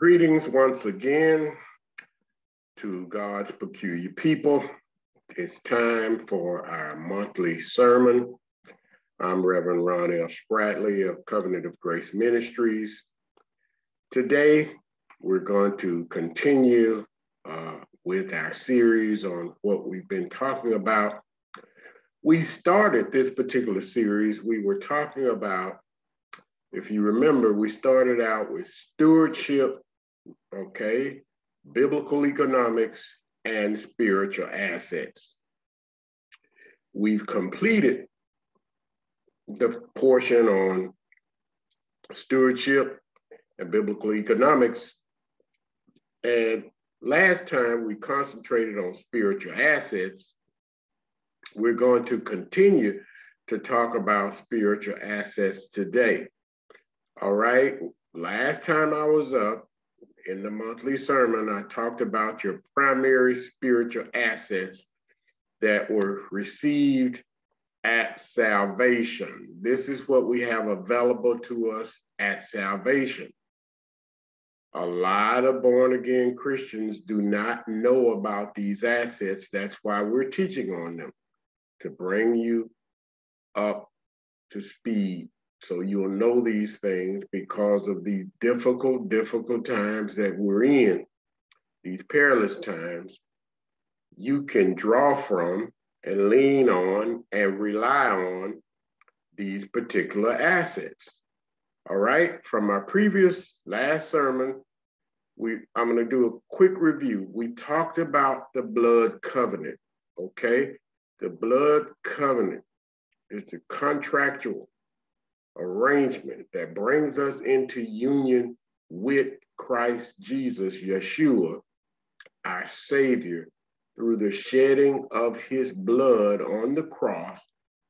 Greetings once again to God's peculiar people. It's time for our monthly sermon. I'm Reverend Ron L. Spratley of Covenant of Grace Ministries. Today, we're going to continue uh, with our series on what we've been talking about. We started this particular series, we were talking about, if you remember, we started out with stewardship okay, biblical economics, and spiritual assets. We've completed the portion on stewardship and biblical economics. And last time we concentrated on spiritual assets. We're going to continue to talk about spiritual assets today. All right. Last time I was up, in the monthly sermon, I talked about your primary spiritual assets that were received at salvation. This is what we have available to us at salvation. A lot of born again Christians do not know about these assets. That's why we're teaching on them to bring you up to speed so you'll know these things because of these difficult, difficult times that we're in, these perilous times. You can draw from and lean on and rely on these particular assets. All right, from our previous last sermon, we I'm going to do a quick review. We talked about the blood covenant, okay? The blood covenant is the contractual arrangement that brings us into union with Christ Jesus, Yeshua, our Savior, through the shedding of his blood on the cross,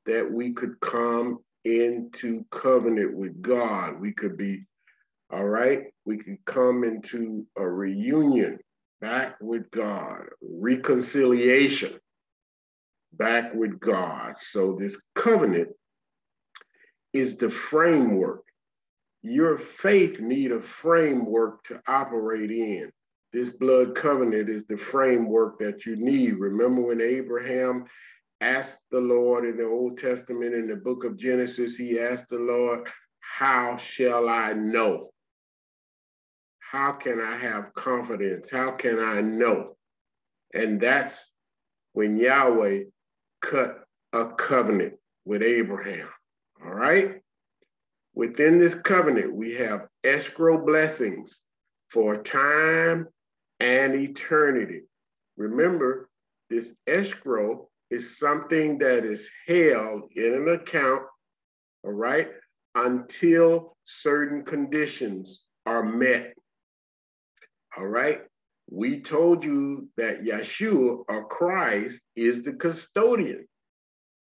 that we could come into covenant with God. We could be, all right, we could come into a reunion back with God, reconciliation back with God. So this covenant is the framework. Your faith need a framework to operate in. This blood covenant is the framework that you need. Remember when Abraham asked the Lord in the Old Testament, in the book of Genesis, he asked the Lord, How shall I know? How can I have confidence? How can I know? And that's when Yahweh cut a covenant with Abraham. All right. Within this covenant, we have escrow blessings for time and eternity. Remember, this escrow is something that is held in an account, all right, until certain conditions are met. All right. We told you that Yeshua or Christ is the custodian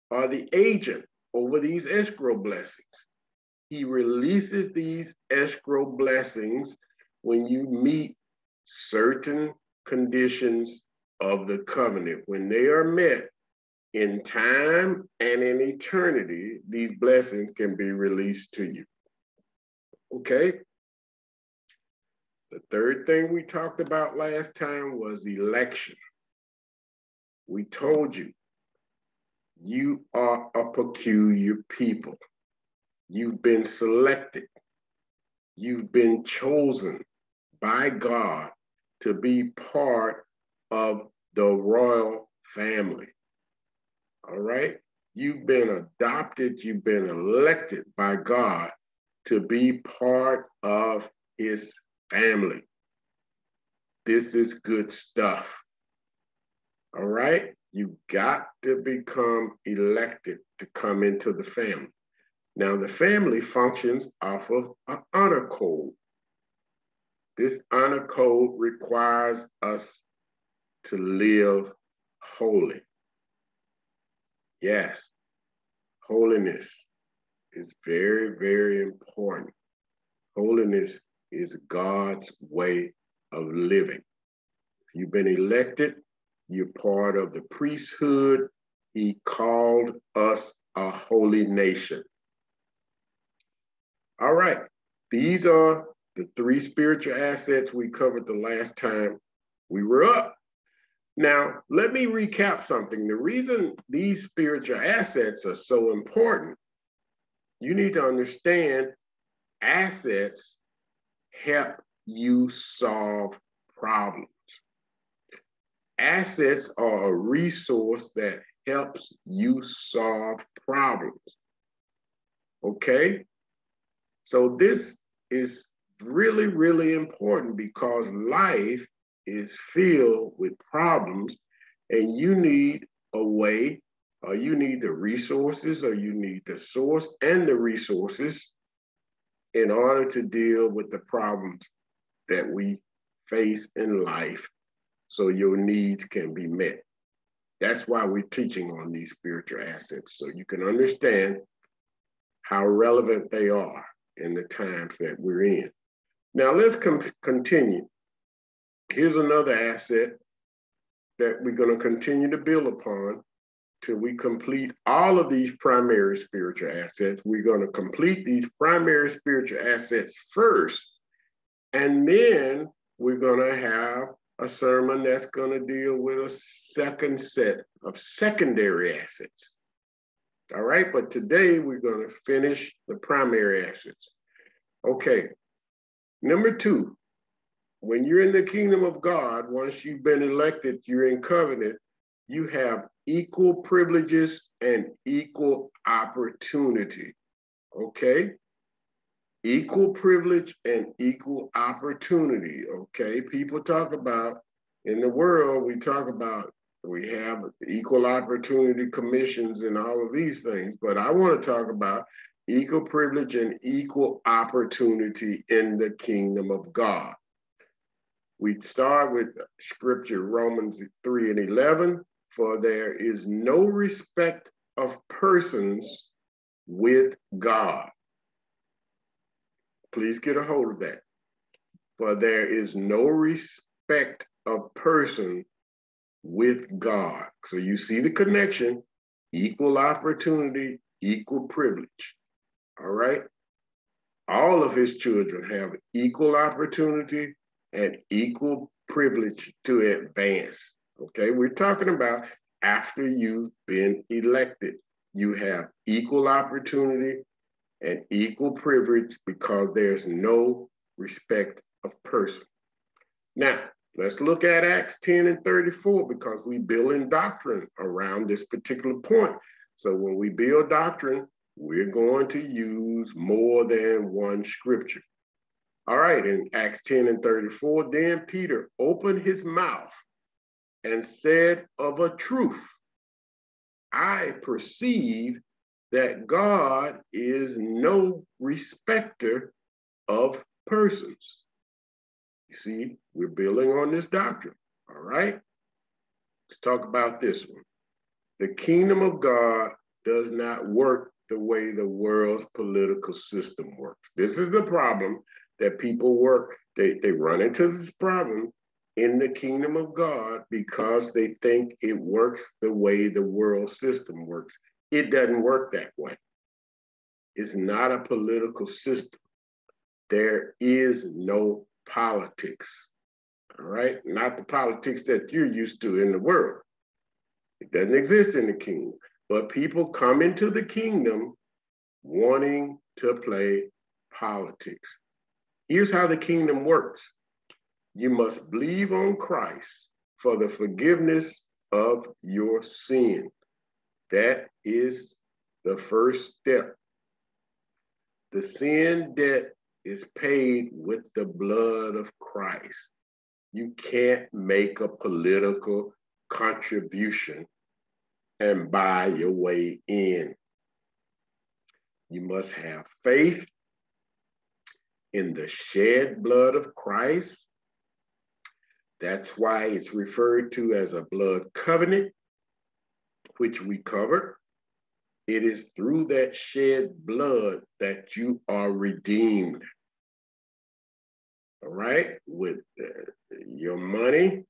or the agent over these escrow blessings. He releases these escrow blessings when you meet certain conditions of the covenant. When they are met in time and in eternity, these blessings can be released to you. Okay? The third thing we talked about last time was election. We told you you are a peculiar people. You've been selected. You've been chosen by God to be part of the royal family. All right? You've been adopted, you've been elected by God to be part of his family. This is good stuff. All right? You got to become elected to come into the family. Now, the family functions off of an honor code. This honor code requires us to live holy. Yes, holiness is very, very important. Holiness is God's way of living. If you've been elected, you're part of the priesthood. He called us a holy nation. All right, these are the three spiritual assets we covered the last time we were up. Now, let me recap something. The reason these spiritual assets are so important, you need to understand assets help you solve problems. Assets are a resource that helps you solve problems. Okay? So this is really, really important because life is filled with problems and you need a way, or you need the resources, or you need the source and the resources in order to deal with the problems that we face in life so your needs can be met. That's why we're teaching on these spiritual assets, so you can understand how relevant they are in the times that we're in. Now let's continue. Here's another asset that we're going to continue to build upon till we complete all of these primary spiritual assets. We're going to complete these primary spiritual assets first, and then we're going to have a sermon that's going to deal with a second set of secondary assets. All right, but today we're going to finish the primary assets. Okay, number two, when you're in the kingdom of God, once you've been elected, you're in covenant, you have equal privileges and equal opportunity. Okay? Equal privilege and equal opportunity. Okay? People talk about, in the world, we talk about we have equal opportunity commissions and all of these things, but I want to talk about equal privilege and equal opportunity in the kingdom of God. We start with scripture, Romans 3 and 11, for there is no respect of persons with God. Please get a hold of that. For there is no respect of person with God. So you see the connection, equal opportunity, equal privilege. All right. All of his children have equal opportunity and equal privilege to advance. Okay, we're talking about after you've been elected, you have equal opportunity and equal privilege because there's no respect of person. Now, let's look at Acts 10 and 34 because we build in doctrine around this particular point. So when we build doctrine, we're going to use more than one scripture. All right, in Acts 10 and 34, then Peter opened his mouth and said of a truth, I perceive that God is no respecter of persons. You see, we're building on this doctrine, all right? Let's talk about this one. The kingdom of God does not work the way the world's political system works. This is the problem that people work. They, they run into this problem in the kingdom of God because they think it works the way the world system works. It doesn't work that way. It's not a political system. There is no politics, all right? Not the politics that you're used to in the world. It doesn't exist in the kingdom. But people come into the kingdom wanting to play politics. Here's how the kingdom works you must believe on Christ for the forgiveness of your sin. That is the first step. The sin debt is paid with the blood of Christ. You can't make a political contribution and buy your way in. You must have faith in the shed blood of Christ. That's why it's referred to as a blood covenant, which we covered. It is through that shed blood that you are redeemed. All right, with uh, your money,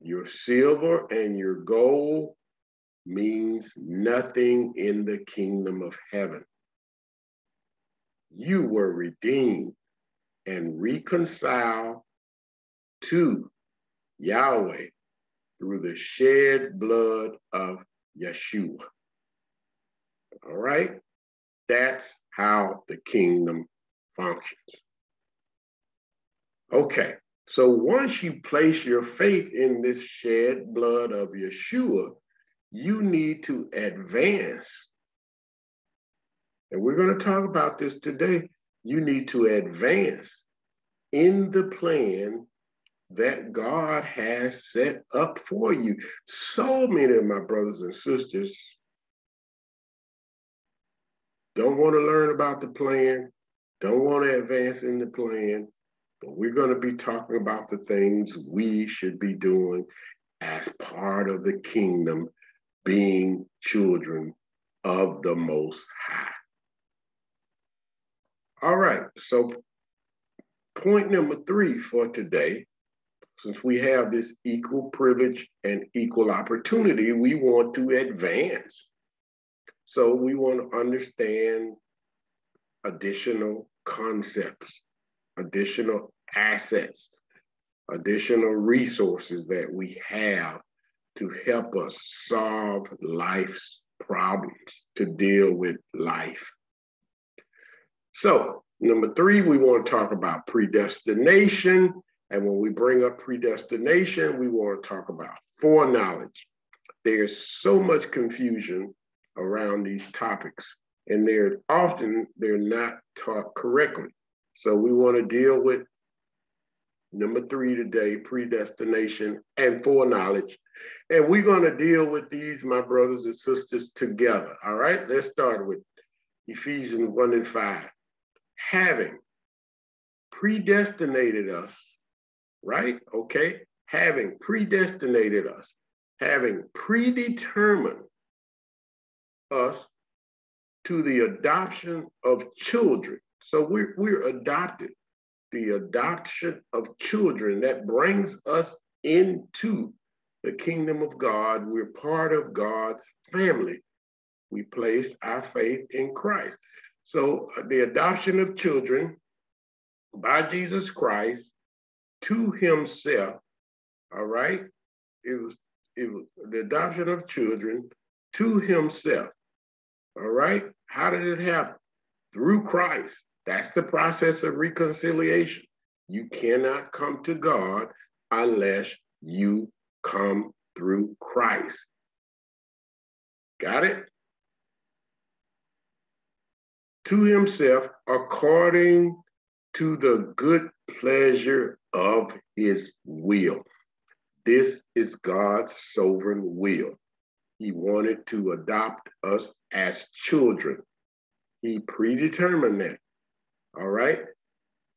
your silver, and your gold means nothing in the kingdom of heaven. You were redeemed. and reconciled to Yahweh through the shed blood of Yeshua. All right? That's how the kingdom functions. Okay, so once you place your faith in this shed blood of Yeshua, you need to advance. And we're going to talk about this today. You need to advance in the plan that God has set up for you. So many of my brothers and sisters don't want to learn about the plan, don't want to advance in the plan, but we're going to be talking about the things we should be doing as part of the kingdom, being children of the Most High. All right, so point number three for today since we have this equal privilege and equal opportunity, we want to advance. So we want to understand additional concepts, additional assets, additional resources that we have to help us solve life's problems, to deal with life. So, number three, we want to talk about predestination and when we bring up predestination, we want to talk about foreknowledge. There's so much confusion around these topics, and they're often they're not taught correctly. So we want to deal with number three today, predestination and foreknowledge. And we're going to deal with these, my brothers and sisters, together. All right, let's start with Ephesians 1 and 5. Having predestinated us right? Okay, having predestinated us, having predetermined us to the adoption of children. So we're, we're adopted, the adoption of children that brings us into the kingdom of God. We're part of God's family. We place our faith in Christ. So uh, the adoption of children by Jesus Christ to himself. All right. It was it was the adoption of children to himself. All right. How did it happen? Through Christ. That's the process of reconciliation. You cannot come to God unless you come through Christ. Got it? To himself according to the good pleasure of his will. This is God's sovereign will. He wanted to adopt us as children. He predetermined that. All right.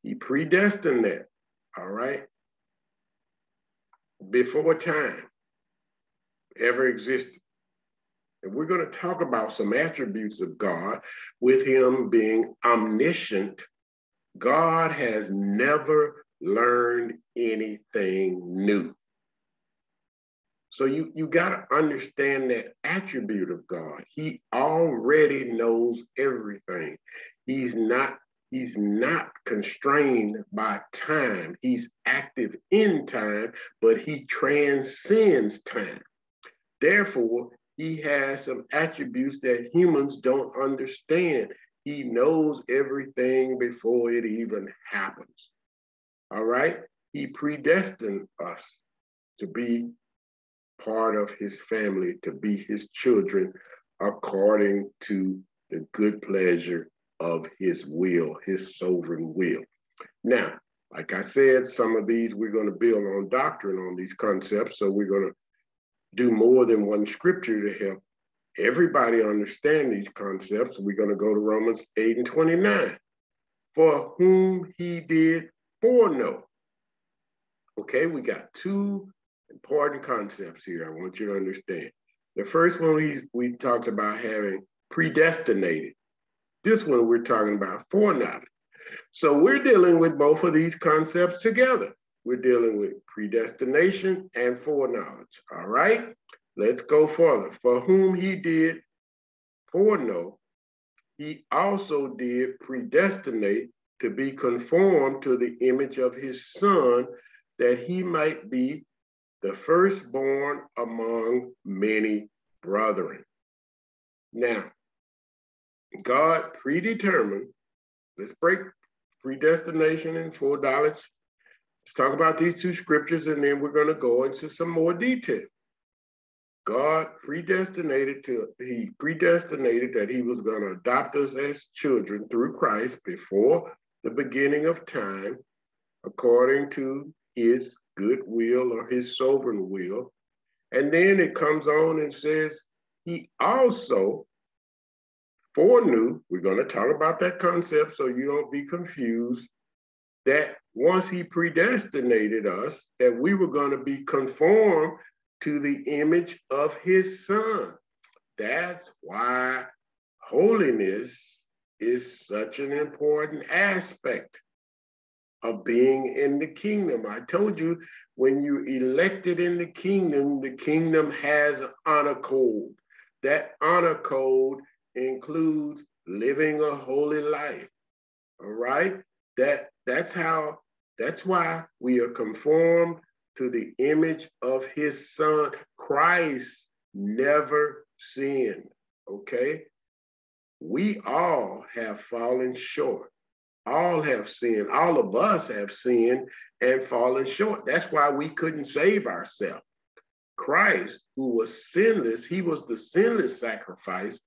He predestined that. All right. Before time ever existed. And we're going to talk about some attributes of God with him being omniscient. God has never learned anything new. So you, you got to understand that attribute of God. He already knows everything. He's not he's not constrained by time. He's active in time, but he transcends time. Therefore, he has some attributes that humans don't understand. He knows everything before it even happens. All right? He predestined us to be part of his family, to be his children, according to the good pleasure of his will, his sovereign will. Now, like I said, some of these we're going to build on doctrine on these concepts. So we're going to do more than one scripture to help everybody understand these concepts. We're going to go to Romans 8 and 29. For whom he did foreknow. Oh. Okay, we got two important concepts here I want you to understand. The first one we, we talked about having predestinated. This one we're talking about foreknowledge. So we're dealing with both of these concepts together. We're dealing with predestination and foreknowledge. All right, let's go further. For whom he did foreknow, he also did predestinate to be conformed to the image of his son, that he might be the firstborn among many brethren. Now, God predetermined, let's break predestination and foreknowledge. Let's talk about these two scriptures and then we're going to go into some more detail. God predestinated to he predestinated that he was going to adopt us as children through Christ before the beginning of time according to his good will or his sovereign will. And then it comes on and says he also foreknew, we're going to talk about that concept so you don't be confused, that once he predestinated us, that we were going to be conformed to the image of his son. That's why holiness is such an important aspect of being in the kingdom. I told you when you elected in the kingdom, the kingdom has an honor code. That honor code includes living a holy life. All right? That that's how that's why we are conformed to the image of his son. Christ never sinned. Okay? We all have fallen short. All have sinned. All of us have sinned and fallen short. That's why we couldn't save ourselves. Christ, who was sinless, he was the sinless sacrifice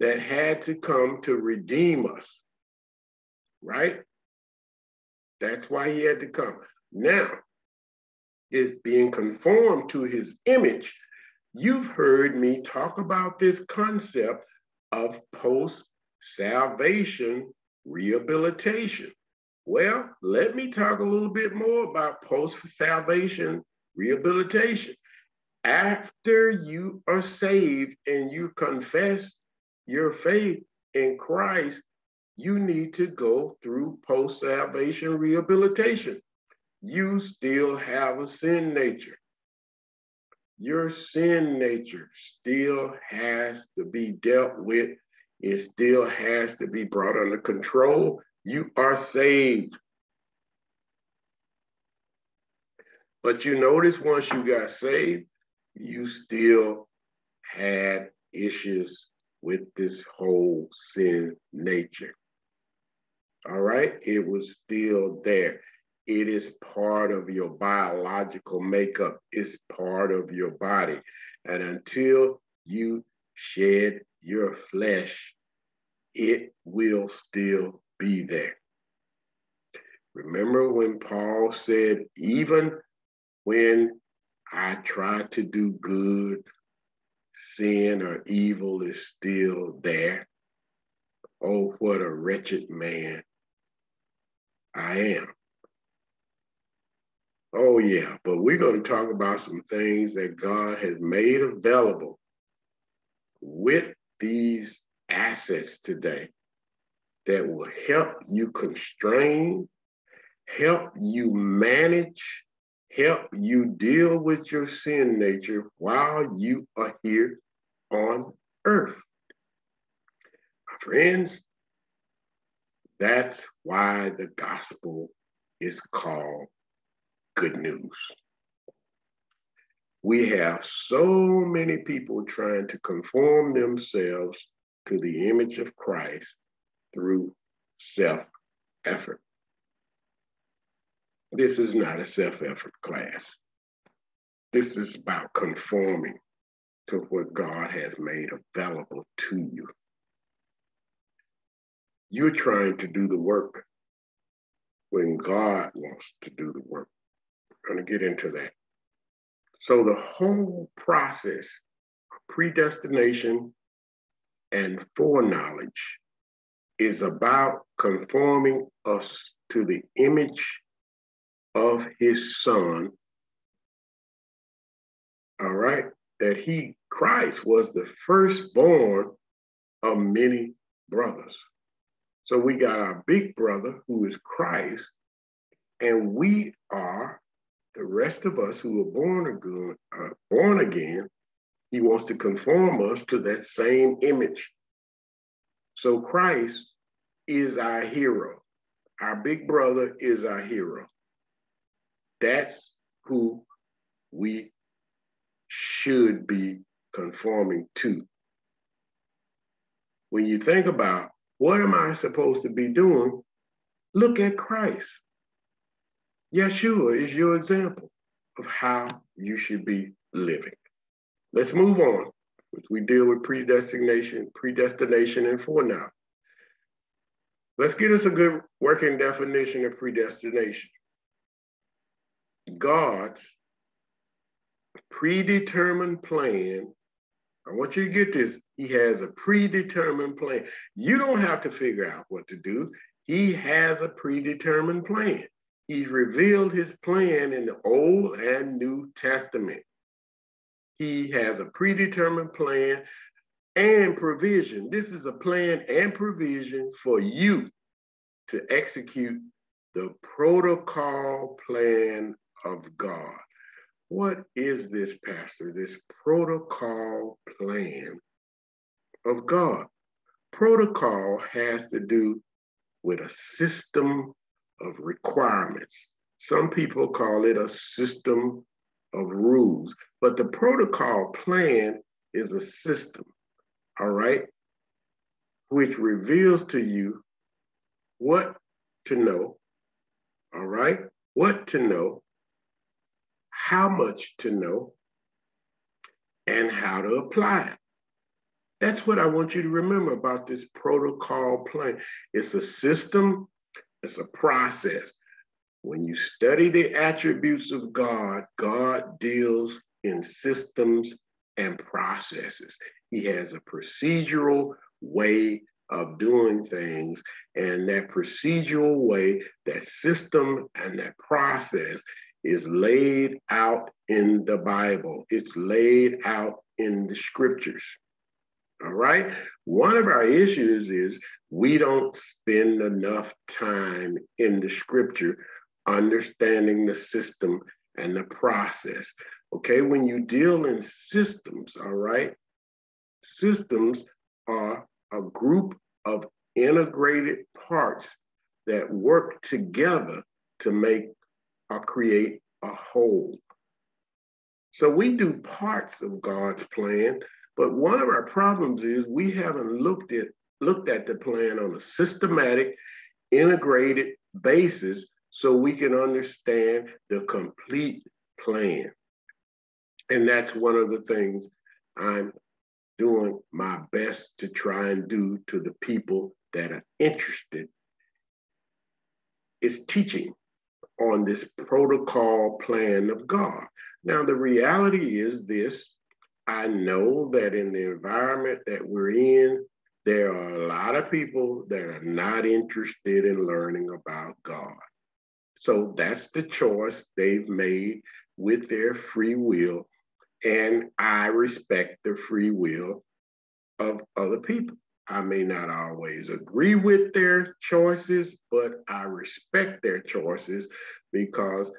that had to come to redeem us, right? That's why he had to come. Now, is being conformed to his image. You've heard me talk about this concept of post salvation rehabilitation. Well, let me talk a little bit more about post salvation rehabilitation. After you are saved and you confess your faith in Christ, you need to go through post salvation rehabilitation. You still have a sin nature. Your sin nature still has to be dealt with, it still has to be brought under control. You are saved. But you notice once you got saved, you still had issues with this whole sin nature. All right, it was still there. It is part of your biological makeup, it's part of your body. And until you shed your flesh, it will still be there. Remember when Paul said, even when I try to do good, sin or evil is still there. Oh, what a wretched man I am. Oh, yeah, but we're going to talk about some things that God has made available with these assets today that will help you constrain, help you manage, help you deal with your sin nature while you are here on earth. My friends, that's why the gospel is called good news. We have so many people trying to conform themselves to the image of Christ through self effort. This is not a self effort class. This is about conforming to what God has made available to you. You're trying to do the work when God wants to do the work. Going to get into that. So, the whole process of predestination and foreknowledge is about conforming us to the image of his son. All right, that he, Christ, was the firstborn of many brothers. So we got our big brother who is Christ, and we are the rest of us who are born again, uh, born again. He wants to conform us to that same image. So Christ is our hero. Our big brother is our hero. That's who we should be conforming to. When you think about what am I supposed to be doing, look at Christ. Yeshua is your example of how you should be living. Let's move on, which we deal with predestination, predestination and foreknowledge. Let's get us a good working definition of predestination. God's predetermined plan. I want you to get this. He has a predetermined plan. You don't have to figure out what to do. He has a predetermined plan. He's revealed his plan in the Old and New Testament. He has a predetermined plan and provision. This is a plan and provision for you to execute the protocol plan of God. What is this, Pastor? This protocol plan of God. Protocol has to do with a system of requirements. Some people call it a system of rules, but the protocol plan is a system, all right, which reveals to you what to know, all right, what to know, how much to know, and how to apply it. That's what I want you to remember about this protocol plan. It's a system it's a process. When you study the attributes of God, God deals in systems and processes. He has a procedural way of doing things. And that procedural way, that system and that process is laid out in the Bible. It's laid out in the scriptures. All right. One of our issues is we don't spend enough time in the scripture understanding the system and the process. Okay. When you deal in systems, all right, systems are a group of integrated parts that work together to make or create a whole. So we do parts of God's plan, but one of our problems is we haven't looked at looked at the plan on a systematic, integrated basis so we can understand the complete plan. And that's one of the things I'm doing my best to try and do to the people that are interested is teaching on this protocol plan of God. Now, the reality is this I know that in the environment that we're in, there are a lot of people that are not interested in learning about God. So that's the choice they've made with their free will. And I respect the free will of other people. I may not always agree with their choices, but I respect their choices because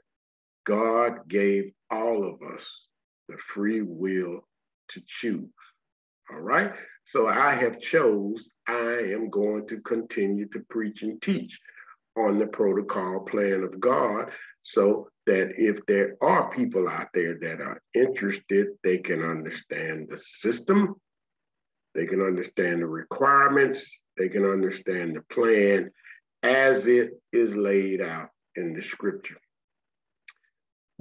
God gave all of us the free will to choose. All right. So I have chose, I am going to continue to preach and teach on the protocol plan of God so that if there are people out there that are interested, they can understand the system, they can understand the requirements, they can understand the plan as it is laid out in the scripture.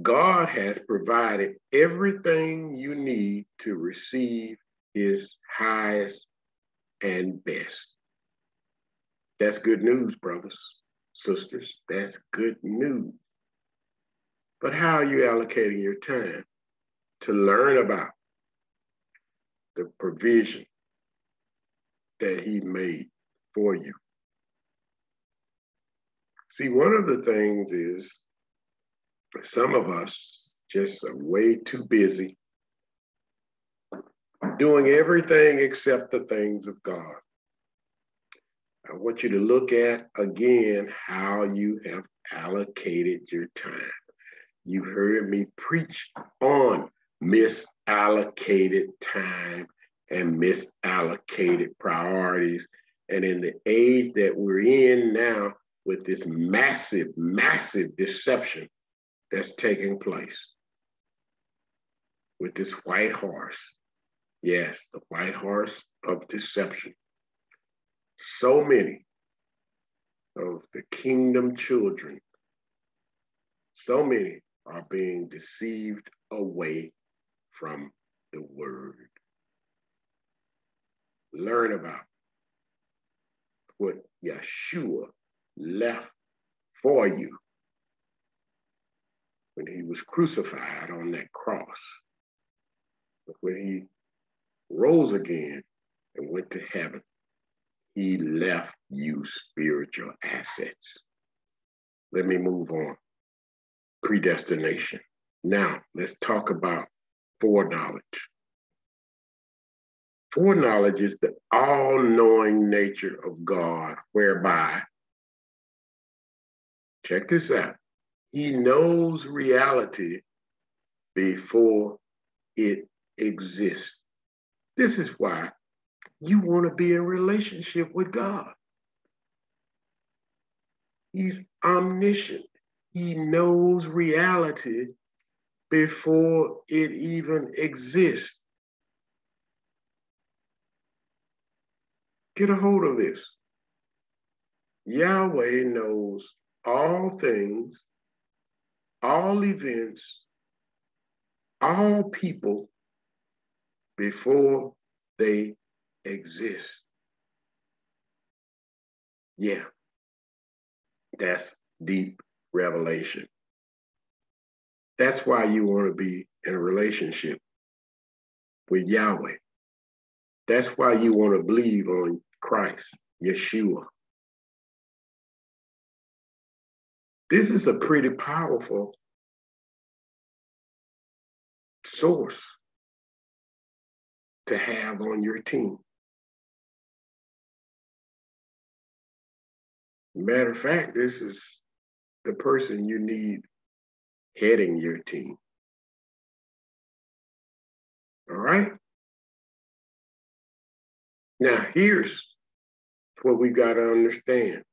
God has provided everything you need to receive his highest and best. That's good news, brothers, sisters. That's good news. But how are you allocating your time to learn about the provision that he made for you? See, one of the things is some of us just are way too busy doing everything except the things of God. I want you to look at again how you have allocated your time. You heard me preach on misallocated time and misallocated priorities. And in the age that we're in now, with this massive, massive deception that's taking place with this white horse. Yes, the white horse of deception. So many of the kingdom children, so many are being deceived away from the word. Learn about what Yeshua left for you when he was crucified on that cross. But when he rose again and went to heaven, he left you spiritual assets. Let me move on. Predestination. Now, let's talk about foreknowledge. Foreknowledge is the all knowing nature of God, whereby, check this out, He knows reality before it exists. This is why you want to be in relationship with God. He's omniscient. He knows reality before it even exists. Get a hold of this. Yahweh knows all things, all events, all people before they exist. Yeah, that's deep revelation. That's why you want to be in a relationship with Yahweh. That's why you want to believe on Christ, Yeshua. This is a pretty powerful source to have on your team. Matter of fact, this is the person you need heading your team. All right? Now, here's what we got to understand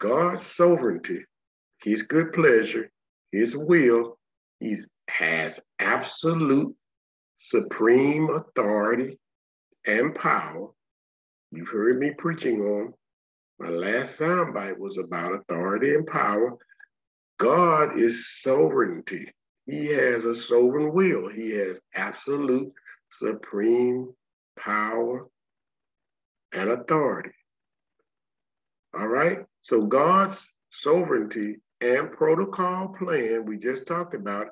God's sovereignty, His good pleasure, His will, He has absolute supreme authority and power. You've heard me preaching on. My last soundbite was about authority and power. God is sovereignty. He has a sovereign will. He has absolute supreme power and authority. All right? So God's sovereignty and protocol plan, we just talked about,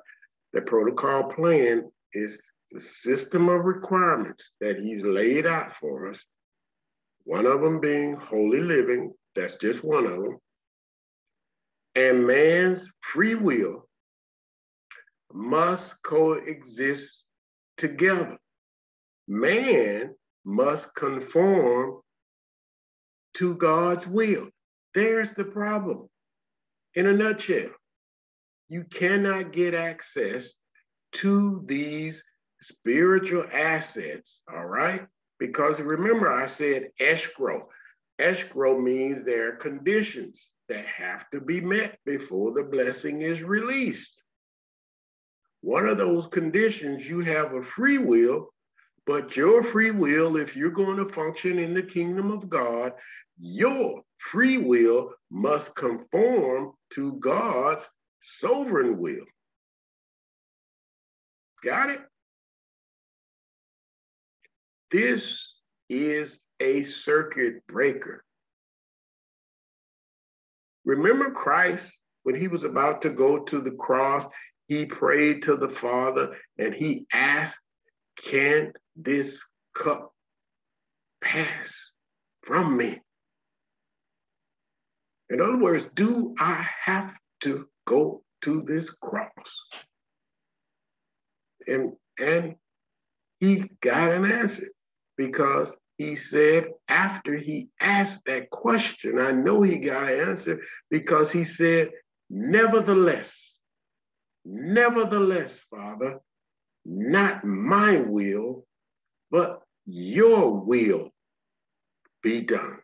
the protocol plan is the system of requirements that he's laid out for us. One of them being holy living, that's just one of them. And man's free will must coexist together. Man must conform to God's will. There's the problem. In a nutshell, you cannot get access to these spiritual assets, all right? Because remember, I said escrow. Escrow means there are conditions that have to be met before the blessing is released. One of those conditions, you have a free will but your free will, if you're going to function in the kingdom of God, your free will must conform to God's sovereign will. Got it? This is a circuit breaker. Remember Christ when he was about to go to the cross, he prayed to the Father and he asked, Can this cup pass from me? In other words, do I have to go to this cross? And and he got an answer because he said after he asked that question, I know he got an answer because he said, Nevertheless, nevertheless, Father, not my will, but your will be done.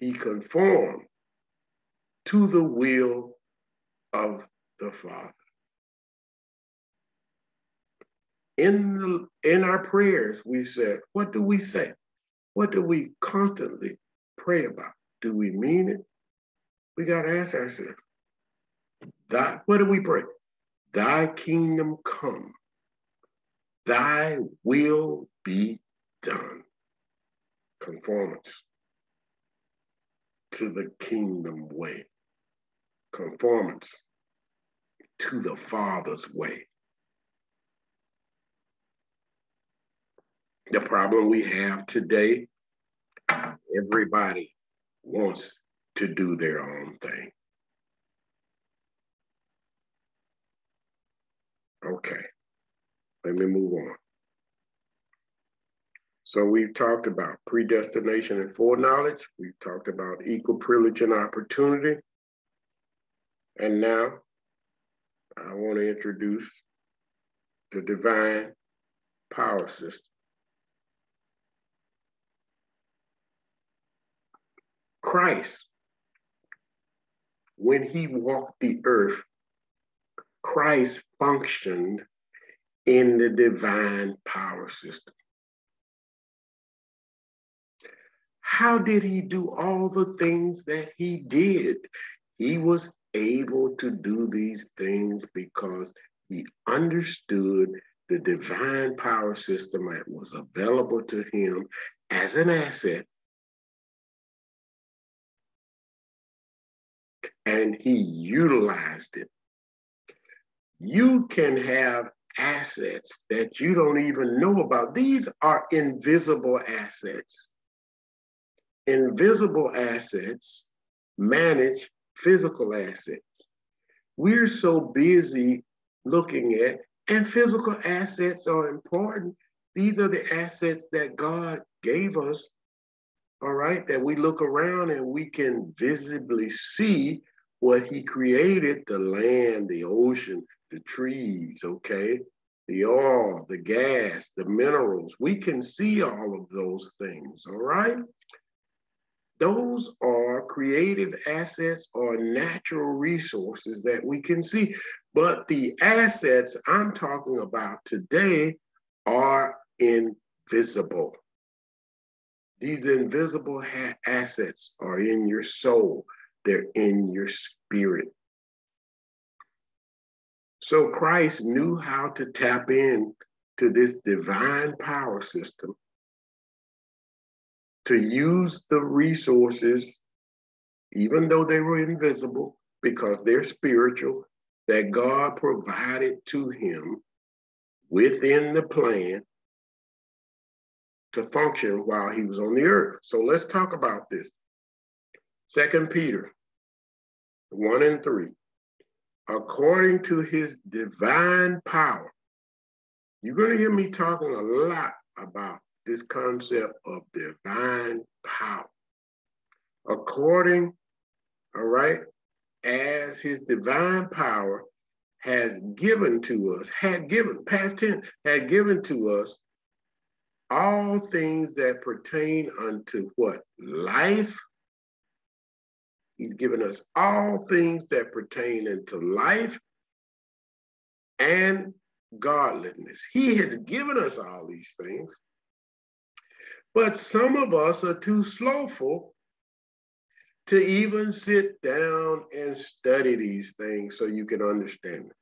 He conformed to the will of the Father. In, the, in our prayers, we said, what do we say? What do we constantly pray about? Do we mean it? We got to ask ourselves, Thy, what do we pray? Thy kingdom come, thy will be done. Conformance to the kingdom way. Conformance to the Father's way. The problem we have today, everybody wants to do their own thing. Okay, let me move on. So we've talked about predestination and foreknowledge. We've talked about equal privilege and opportunity. And now I want to introduce the divine power system. Christ, when he walked the earth, Christ functioned in the divine power system. How did he do all the things that he did? He was able to do these things because he understood the divine power system that was available to him as an asset. And he utilized it. You can have assets that you don't even know about. These are invisible assets. Invisible assets manage physical assets. We're so busy looking at, and physical assets are important. These are the assets that God gave us, all right, that we look around and we can visibly see what He created the land, the ocean, the trees, okay, the oil, the gas, the minerals. We can see all of those things, all right? Those are creative assets or natural resources that we can see. But the assets I'm talking about today are invisible. These invisible assets are in your soul, they're in your spirit. So Christ knew how to tap in to this divine power system to use the resources, even though they were invisible, because they're spiritual, that God provided to him within the plan to function while he was on the earth. So let's talk about this. Second Peter 1 and 3. According to his divine power, you're going to hear me talking a lot about this concept of divine power. According, all right, as his divine power has given to us, had given, past tense, had given to us all things that pertain unto what? Life. He's given us all things that pertain unto life and godliness. He has given us all these things. But some of us are too slowful to even sit down and study these things so you can understand them.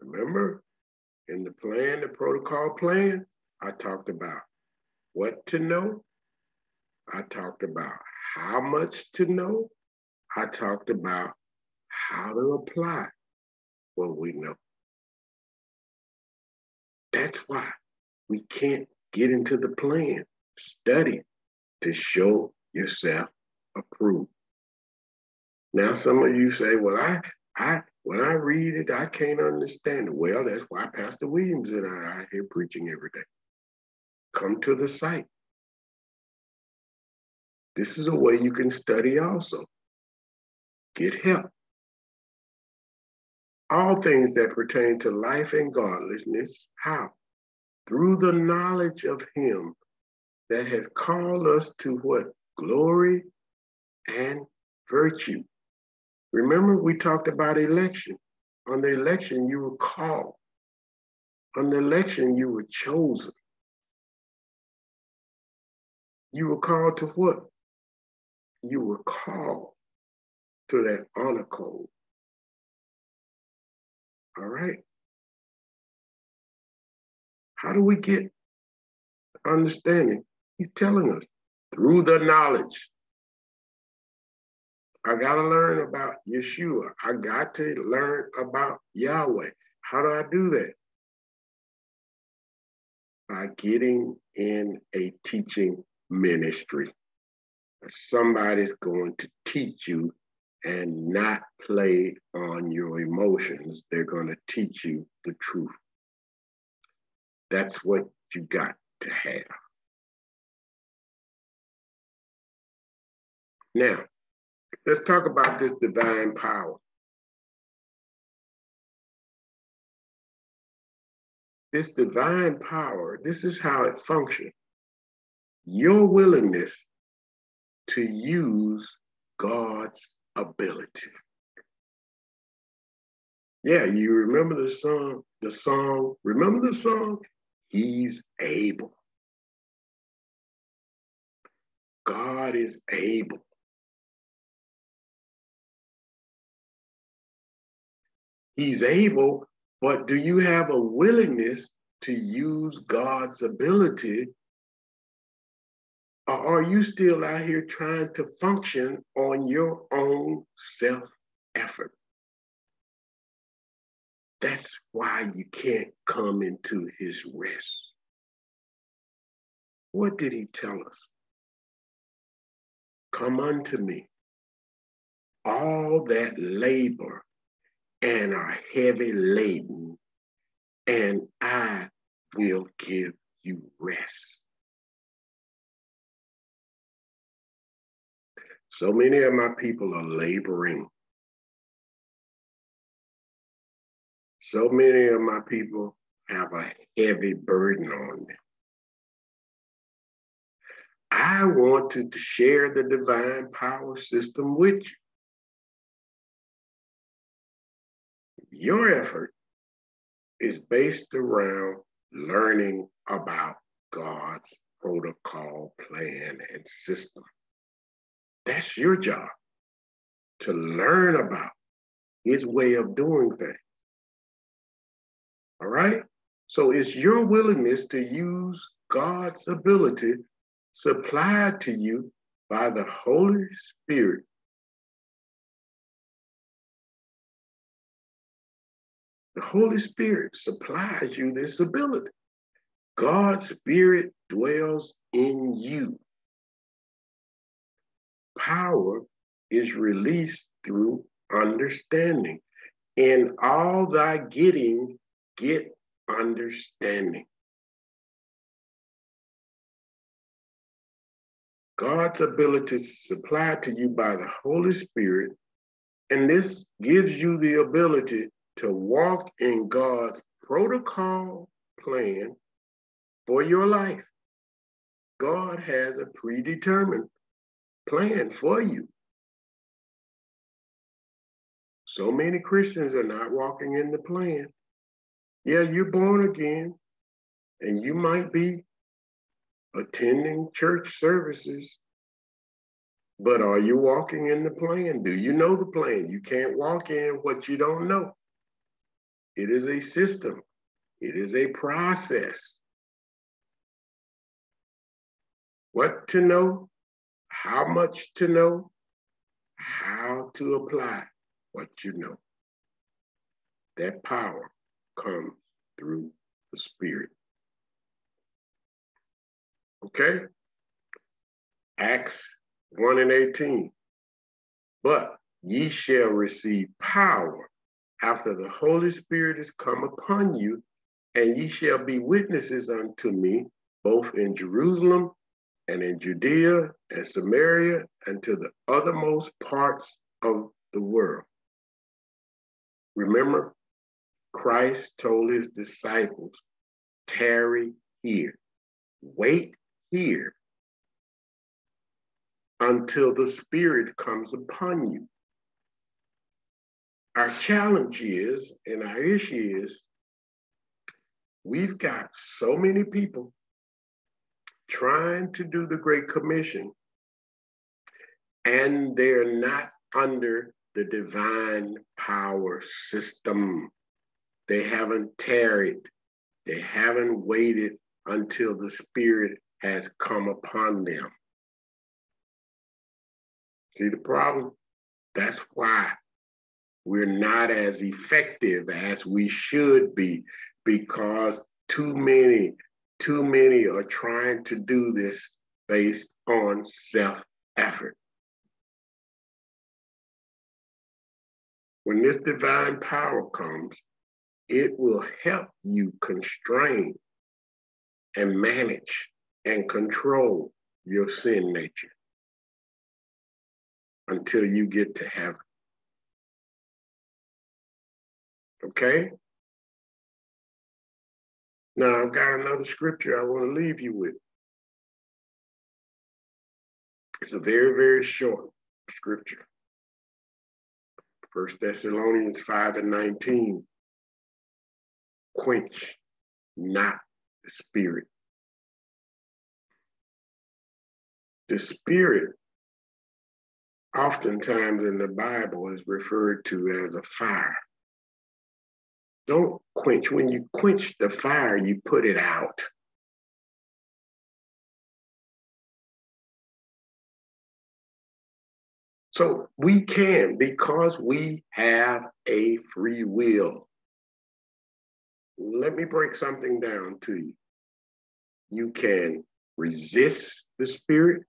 Remember, in the plan, the protocol plan, I talked about what to know. I talked about how much to know. I talked about how to apply what we know. That's why we can't Get into the plan, study to show yourself approved. Now, some of you say, well, I, I, when I read it, I can't understand it. Well, that's why Pastor Williams and I are here preaching every day. Come to the site. This is a way you can study also. Get help. All things that pertain to life and godliness, how? Through the knowledge of him that has called us to what? Glory and virtue. Remember, we talked about election. On the election, you were called. On the election, you were chosen. You were called to what? You were called to that honor code. All right. How do we get understanding? He's telling us through the knowledge. I got to learn about Yeshua. I got to learn about Yahweh. How do I do that? By getting in a teaching ministry. Somebody's going to teach you and not play on your emotions. They're going to teach you the truth. That's what you got to have. Now, let's talk about this divine power. This divine power, this is how it functions. Your willingness to use God's ability. Yeah, you remember the song, the song, remember the song? He's able. God is able. He's able, but do you have a willingness to use God's ability or are you still out here trying to function on your own self effort? That's why you can't come into his rest. What did he tell us? Come unto me, all that labor and are heavy laden, and I will give you rest. So many of my people are laboring. So many of my people have a heavy burden on them. I want to share the divine power system with you. Your effort is based around learning about God's protocol, plan, and system. That's your job to learn about his way of doing things. All right? So it's your willingness to use God's ability supplied to you by the Holy Spirit. The Holy Spirit supplies you this ability. God's Spirit dwells in you power is released through understanding. In all thy getting, get understanding. God's ability is supplied to you by the Holy Spirit, and this gives you the ability to walk in God's protocol plan for your life. God has a predetermined plan for you. So many Christians are not walking in the plan. Yeah, you're born again, and you might be attending church services, but are you walking in the plan? Do you know the plan? You can't walk in what you don't know. It is a system, it is a process. What to know? how much to know, how to apply what you know. That power comes through the Spirit. Okay? Acts 1 and 18. But ye shall receive power after the Holy Spirit is come upon you, and ye shall be witnesses unto me both in Jerusalem and in Judea and Samaria and to the othermost parts of the world. Remember, Christ told his disciples, tarry here, wait here. until the Spirit comes upon you. Our challenge is, and our issue is, we've got so many people trying to do the Great Commission, and they're not under the divine power system. They haven't tarried, they haven't waited until the Spirit has come upon them. See the problem? That's why we're not as effective as we should be because too many, too many are trying to do this based on self effort. When this divine power comes, it will help you constrain and manage and control your sin nature until you get to heaven. Okay? Now, I've got another scripture I want to leave you with. It's a very, very short scripture. First Thessalonians 5 and 19. Quench not the spirit. The spirit, oftentimes in the Bible, is referred to as a fire. Don't quench. When you quench the fire, you put it out. So we can, because we have a free will. Let me break something down to you. You can resist the spirit.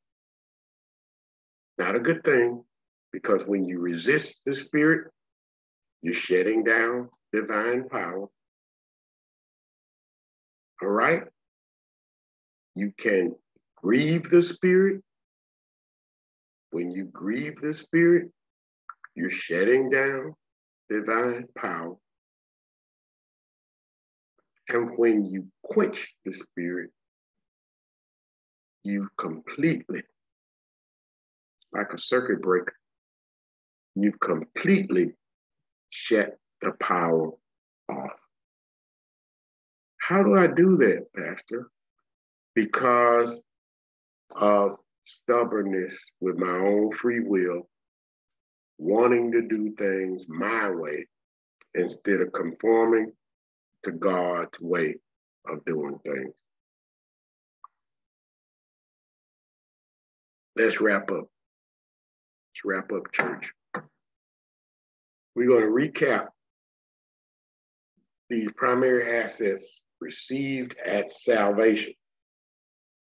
Not a good thing, because when you resist the spirit, you're shutting down divine power. All right? You can grieve the Spirit. When you grieve the Spirit, you're shutting down divine power. And when you quench the Spirit, you completely, like a circuit breaker, you completely shut the power off. How do I do that, Pastor? Because of stubbornness with my own free will, wanting to do things my way instead of conforming to God's way of doing things. Let's wrap up. Let's wrap up, church. We're going to recap these primary assets received at salvation.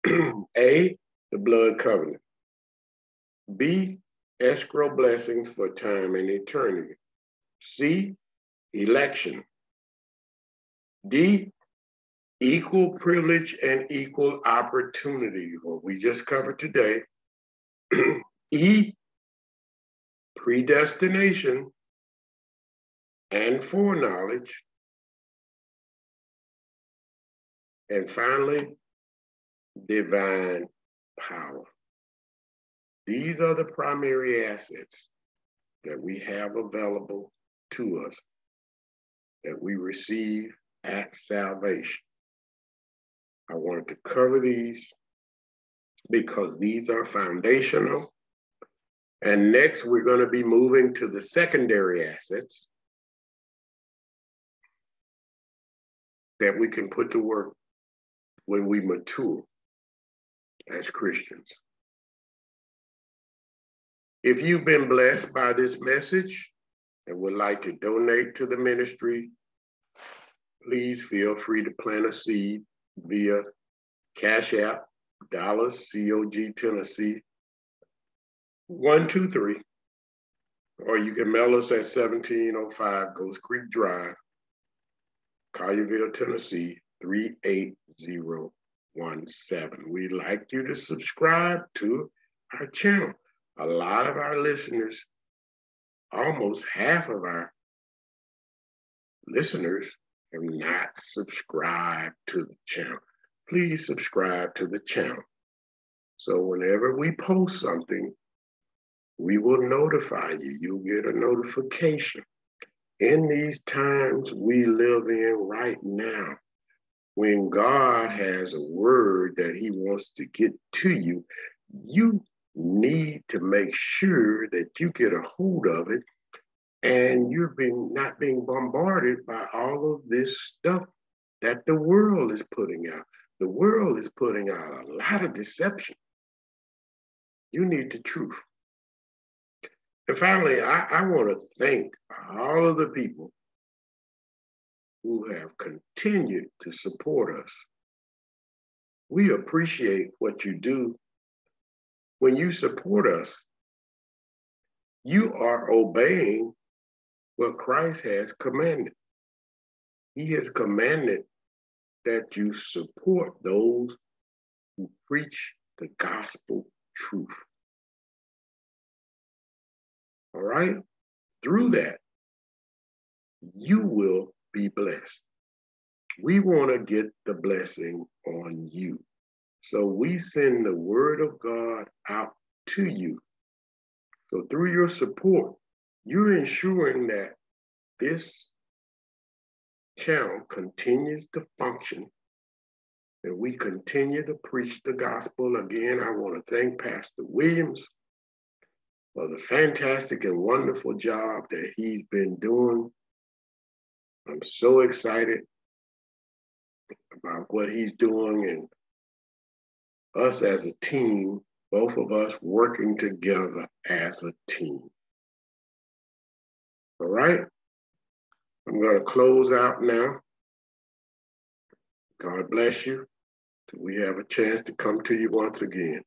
A, the blood covenant. B, escrow blessings for time and eternity. C, election. D, equal privilege and equal opportunity, what we just covered today. e, predestination and foreknowledge. And finally, divine power. These are the primary assets that we have available to us that we receive at salvation. I wanted to cover these because these are foundational. And next, we're going to be moving to the secondary assets that we can put to work when we mature as Christians. If you've been blessed by this message and would like to donate to the ministry, please feel free to plant a seed via Cash App, Dallas, COG, Tennessee, 123. Or you can mail us at 1705 Ghost Creek Drive, Collierville, Tennessee, 38017. We'd like you to subscribe to our channel. A lot of our listeners, almost half of our listeners, have not subscribed to the channel. Please subscribe to the channel So whenever we post something, we will notify you. You'll get a notification. In these times we live in right now, when God has a word that he wants to get to you, you need to make sure that you get a hold of it and you're being not being bombarded by all of this stuff that the world is putting out. The world is putting out a lot of deception. You need the truth. And finally, I, I want to thank all of the people who have continued to support us. We appreciate what you do. When you support us, you are obeying what Christ has commanded. He has commanded that you support those who preach the gospel truth. All right? Through that, you will be blessed. We want to get the blessing on you. So we send the word of God out to you. So through your support, you're ensuring that this channel continues to function and we continue to preach the gospel. Again, I want to thank Pastor Williams for the fantastic and wonderful job that he's been doing. I'm so excited about what he's doing and us as a team, both of us working together as a team. All right. I'm going to close out now. God bless you. We have a chance to come to you once again.